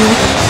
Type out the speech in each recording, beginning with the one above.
You.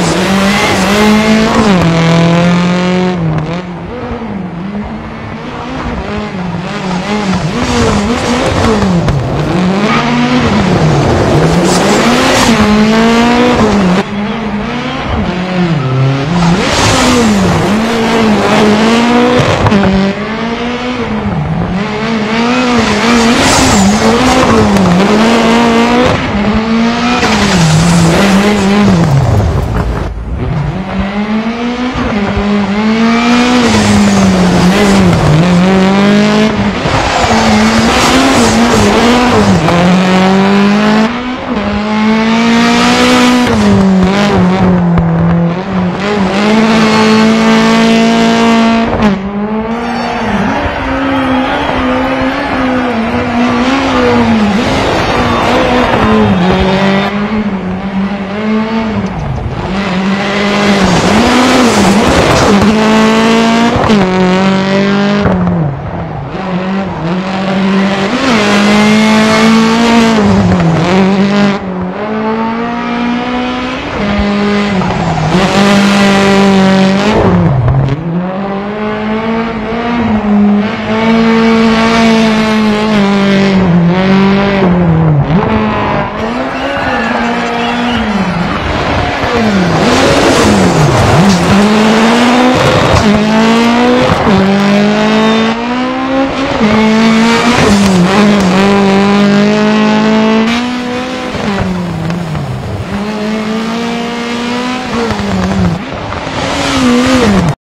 Yeah.